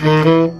Mm-hmm.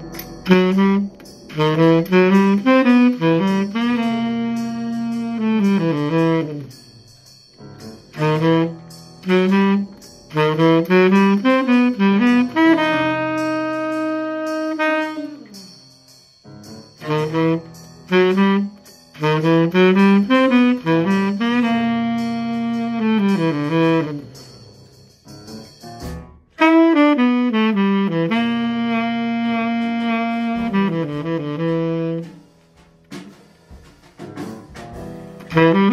Mm-hmm.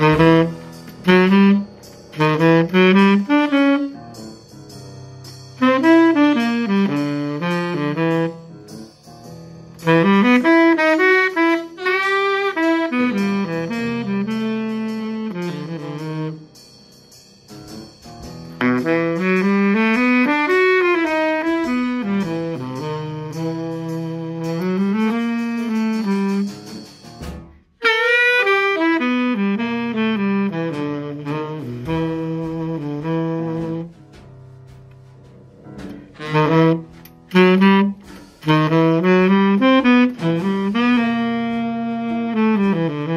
Mm-hmm. Mm-hmm.